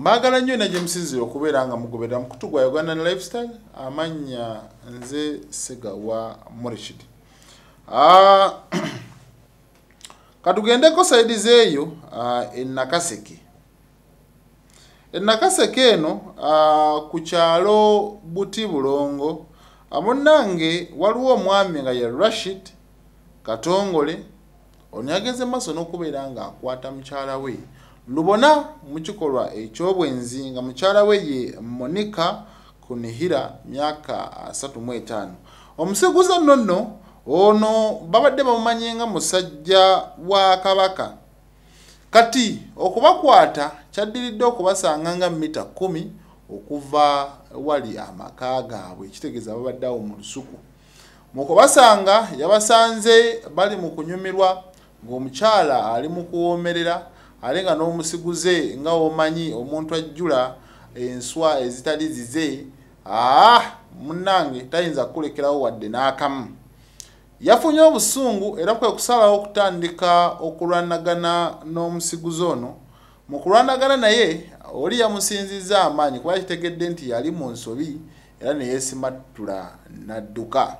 mbaagala nnyo nagye musinzire okubeera nga mugoberera mukutu gwa uganda ne lifestyle amannya nze segawa morishid Ah, katugendeko saidi zeeyo ah, enakaseke enakaseke eno ah, ku kyalo buti bulongo amunnange waliwo omwami nga ye rashid katongole ono yageze maaso n'okubeera ng'akwata mukyala we lubona mu kikolwa eky'obwenzi nga mukyala we ye monica kunihira myaka 35 omusiguza nno nno ono babadde bamumanyi nga musajja wa kabaka. Kati okubakwata kyaddiridde okubasanga nga mita kumi okuva wali amaka gaabwe ekitegeeza babadde awo mu lusuku. Mu kubasanga yabasanze bali mu kunyumirwa ng'omukyala ali mu kuwoomerera ate nga n'omusiguze nga womanyi omuntu ajjula enswa ezitali zize aa munnange tayinza kukulekerawo wadde n'akamu. Yafunye obusungu era kwe kusalawo okutandika okulwanagana n'omusiguzi ono. Mu kulwanagana naye oli yamusinziza amaanyi kuba kitegedde nti yali mu nsobi era neyeesimattula n'adduka.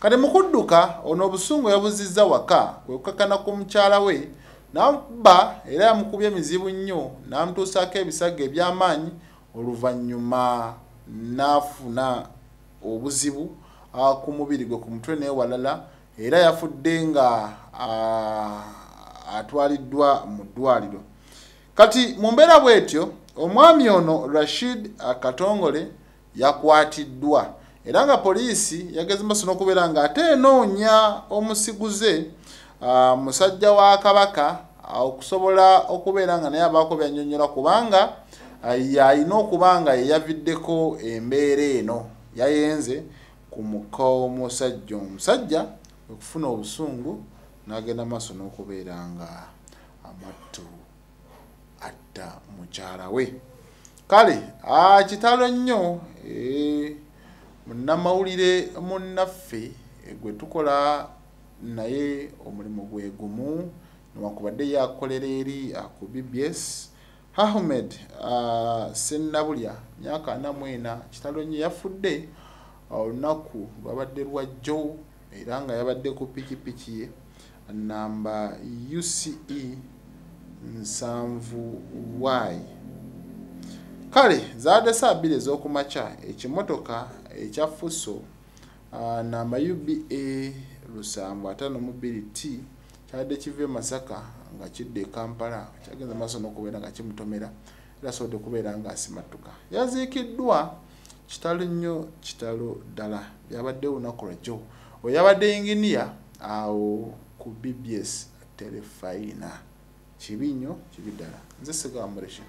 Kati mu kudduka ono obusungu yabuzizza waka kwe kukakana ku mukyala we n'amuba era yamukubya emizibu nnyo n'amutuusaako ebisago eby'amaanyi oluvannyuma n'afuna obuzibu ku mubiri gwe ku mutwe n'ewalala era yafudde nga ah, atwaliddwa mu ddwaliro. Kati mu mbeera bw'etyo omwami ono rashid katongole yakwatiddwa era nga poliisi yageze maaso n'okubeera nga ate enoonya omusiguze musajja wa kabaka ah, okusobola okubeera nga naye abaako byanyonyola kubanga ah, yalina okuba nga yeyaviddeko embeera eno yayenze ku muka omusajja omusajja okufuna obusungu n'agenda maaso n'okubeera nga amattu atta mukyala we. Kale ah, kitalo nnyo eh, munnamawulire munnaffe eh, gwe tukola naye omulimu gwe gumu newankubadde yakolera eri ah, ku bbs ahmed uh, sennabulya myaka ana mu ena kitalo nnyo yafudde olunaku lwabadde lwajjo era nga yabadde ku pikipiki ye. Namba uce nsanvu y. Kale zaadde saa bbiri ez'okumakya ekimotoka ekya fuso namba uba lusanvu ataano mu bbiri t kyabadde kiva e masaka nga kidda e kampala kyagenza maaso n'okubeera nga kimutomera era asobodde okubeera nga asimattuka. Yaziikiddwa kitalo nnyo kitalo ddala. Byabadde olunaku lwajjo oyo yabadde inginiya awo ku bbs telefayina kibi nnyo kibi ddala. Nze segawa mureshid